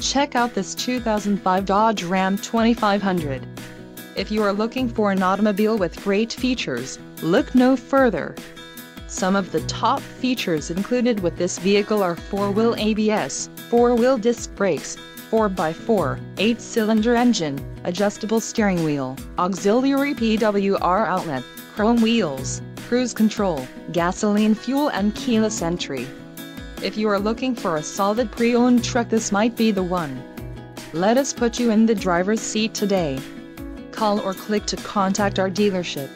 Check out this 2005 Dodge Ram 2500. If you are looking for an automobile with great features, look no further. Some of the top features included with this vehicle are 4-wheel ABS, 4-wheel disc brakes, 4x4, 8-cylinder engine, adjustable steering wheel, auxiliary PWR outlet, chrome wheels, cruise control, gasoline fuel and keyless entry. If you are looking for a solid pre-owned truck this might be the one. Let us put you in the driver's seat today. Call or click to contact our dealership.